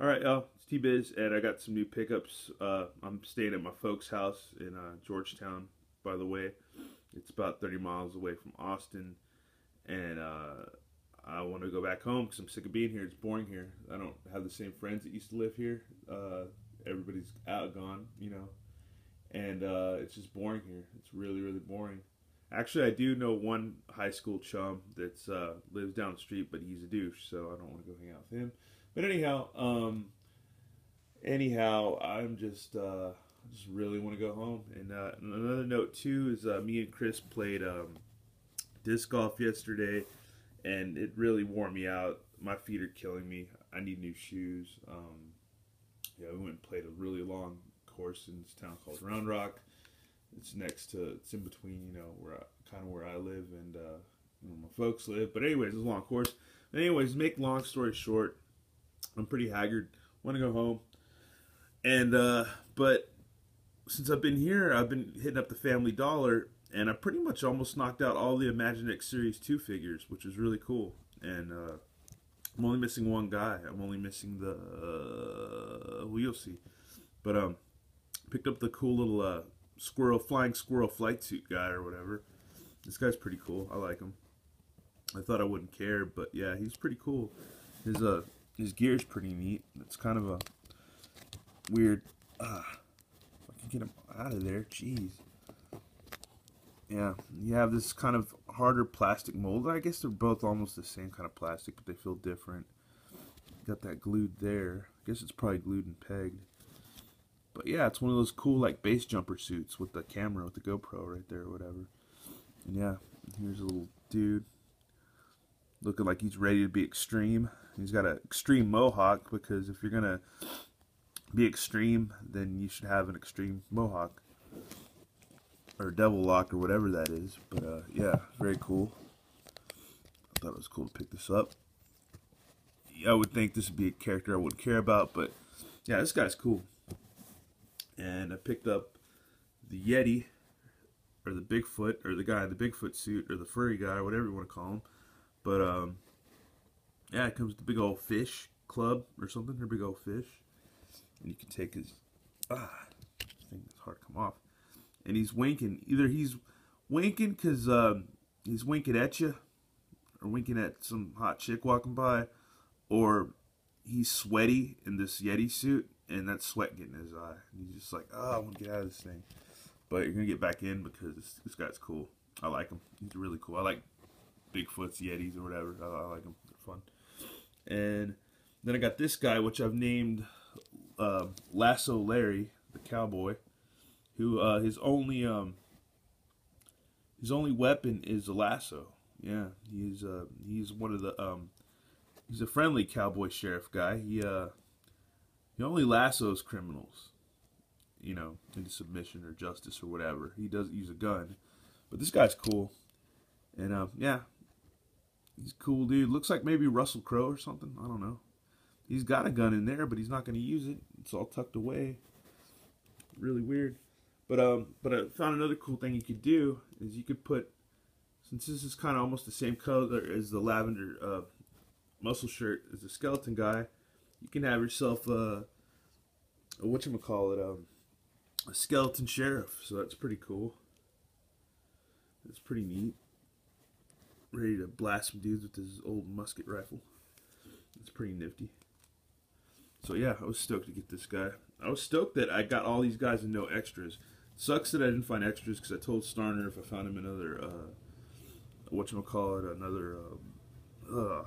All right, y'all. It's Tee Bizz, and I got some new pickups. Uh, I'm staying at my folks' house in uh, Georgetown, by the way. It's about 30 miles away from Austin, and uh, I want to go back home because I'm sick of being here. It's boring here. I don't have the same friends that used to live here. Uh, everybody's out, gone, you know, and uh, it's just boring here. It's really, really boring. Actually, I do know one high school chum that uh, lives down the street, but he's a douche, so I don't want to go hang out with him. But anyhow, um, anyhow, I'm just uh, just really want to go home. And uh, another note too is uh, me and Chris played um, disc golf yesterday, and it really wore me out. My feet are killing me. I need new shoes. Um, yeah, we went and played a really long course in this town called Round Rock. It's next to, it's in between, you know, where I, kind of where I live and uh, where my folks live. But anyways, it's a long course. Anyways, make long story short, I'm pretty haggard. Want to go home. And uh, but since I've been here, I've been hitting up the Family Dollar, and I pretty much almost knocked out all the Imaginext Series Two figures, which is really cool. And uh, I'm only missing one guy. I'm only missing the uh, well, you'll see. But um, picked up the cool little uh, squirrel, flying squirrel flight suit guy or whatever. This guy's pretty cool. I like him. I thought I wouldn't care, but yeah, he's pretty cool. His uh his gear's pretty neat. It's kind of a weird. Ah, if I can get him out of there, jeez. Yeah, you have this kind of harder plastic mold. I guess they're both almost the same kind of plastic, but they feel different. Got that glued there. I guess it's probably glued and pegged. But yeah, it's one of those cool like base jumper suits with the camera with the GoPro right there or whatever. And yeah, here's a little dude looking like he's ready to be extreme. He's got an extreme mohawk because if you're gonna be extreme, then you should have an extreme mohawk or devil lock or whatever that is. But uh, yeah, very cool. I thought it was cool to pick this up. I would think this would be a character I wouldn't care about, but yeah, this guy's cool. And I picked up the Yeti, or the Bigfoot, or the guy in the Bigfoot suit, or the furry guy, whatever you want to call him. But um, yeah, it comes with the big old fish club or something, or big old fish. And you can take his, ah, thing is hard to come off. And he's winking. Either he's winking because um, he's winking at you, or winking at some hot chick walking by, or he's sweaty in this Yeti suit, and that sweat getting in his eye. And he's just like, oh, I want to get out of this thing. But you're to get back in because this, this guy's cool. I like him. He's really cool. I like Bigfoots, Yetis, or whatever. I, I like them. They're fun. And then I got this guy, which I've named uh, Lasso Larry, the cowboy, who uh, his only um, his only weapon is a lasso. Yeah, he's uh, he's one of the um, he's a friendly cowboy sheriff guy. He uh, he only lassos criminals, you know, into submission or justice or whatever. He doesn't use a gun, but this guy's cool, and uh, yeah, he's cool dude. Looks like maybe Russell Crowe or something. I don't know. He's got a gun in there, but he's not going to use it. It's all tucked away. Really weird. But um, but I found another cool thing you could do is you could put, since this is kind of almost the same color as the lavender uh, muscle shirt as the skeleton guy, you can have yourself a, a what you call it, um, a skeleton sheriff. So that's pretty cool. It's pretty neat. Ready to blast some dudes with his old musket rifle. It's pretty nifty. So yeah, I was stoked to get this guy. I was stoked that I got all these guys and no extras. Sucks that I didn't find extras because I told Starner if I found him another, uh, what you call it, another, uh, uh,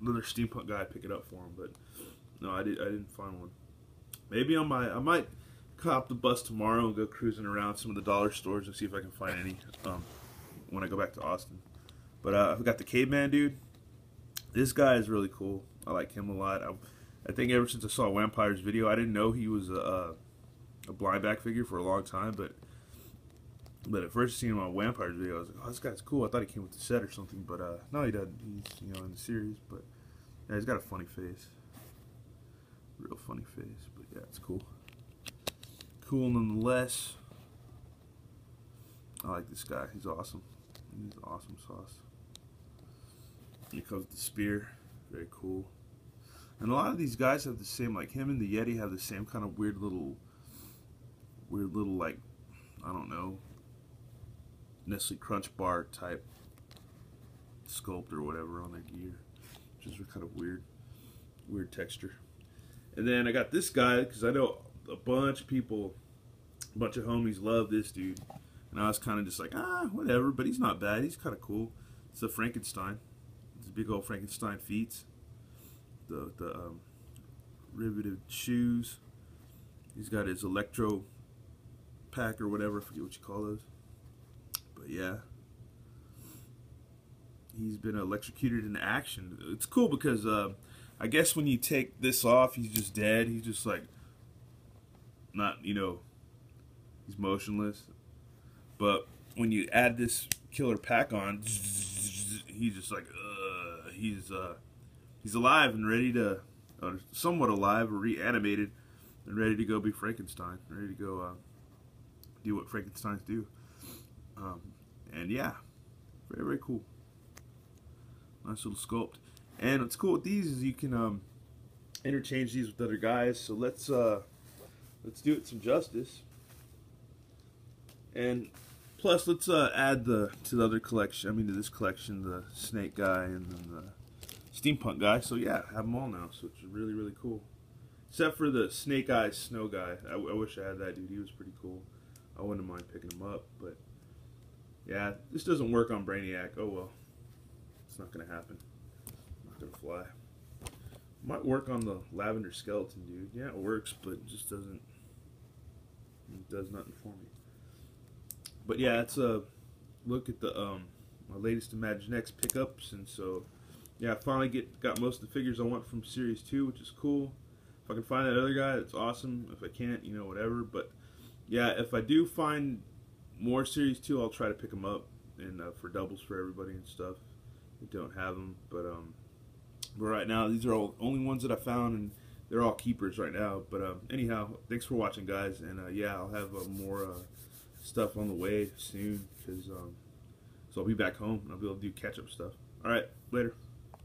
another steampunk guy, pick it up for him. But no, I did. I didn't find one. Maybe on my, I might cop the bus tomorrow and go cruising around some of the dollar stores and see if I can find any um, when I go back to Austin. But uh, I've got the caveman dude. This guy is really cool. I like him a lot. I, I think ever since I saw Vampire's video, I didn't know he was a, a blind bag figure for a long time, but but at first seeing him on Vampire's video, I was like, oh, this guy's cool. I thought he came with the set or something, but uh, no, he doesn't. He's you know in the series, but yeah, he's got a funny face, real funny face. But yeah, it's cool, cool nonetheless. I like this guy. He's awesome. He's awesome sauce. He comes with the spear, very cool. And a lot of these guys have the same, like him and the Yeti have the same kind of weird little, weird little like, I don't know, Nestle Crunch Bar type sculpt or whatever on their gear, which is kind of weird, weird texture. And then I got this guy because I know a bunch of people, a bunch of homies love this dude, and I was kind of just like ah whatever, but he's not bad. He's kind of cool. It's a Frankenstein. It's a big old Frankenstein feet. The the um, riveted shoes. He's got his electro pack or whatever. I forget what you call those. But yeah he's been electrocuted in action. It's cool because uh, I guess when you take this off, he's just dead. He's just like not, you know, he's motionless. But when you add this killer pack on, he's just like, uh, he's uh, he's alive and ready to, uh, somewhat alive or reanimated, and ready to go be Frankenstein, ready to go uh, do what Frankenstein's do. Um, and yeah, very very cool. Nice little sculpt. And what's cool with these is you can um, interchange these with other guys. So let's uh, let's do it some justice. And plus, let's uh, add the to the other collection. I mean, to this collection, the snake guy and then the steampunk guy. So yeah, have them all now. So it's really really cool. Except for the snake eyes snow guy. I, I wish I had that dude. He was pretty cool. I wouldn't mind picking him up, but yeah, this doesn't work on Brainiac. Oh well. It's not to happen. Not to fly. Might work on the lavender skeleton, dude. Yeah, it works, but it just doesn't. It does nothing for me. But yeah, it's a look at the um my latest Imaginext pickups, and so yeah, I finally get got most of the figures I want from Series Two, which is cool. If I can find that other guy, that's awesome. If I can't, you know, whatever. But yeah, if I do find more Series Two, I'll try to pick them up and uh, for doubles for everybody and stuff we don't have them. But um, but right now these are all only ones that I found, and they're all keepers right now. But um, anyhow, thanks for watching, guys, and uh, yeah, I'll have uh, more uh, stuff on the way soon because um, so I'll be back home and I'll be able to do catch up stuff. All right, later.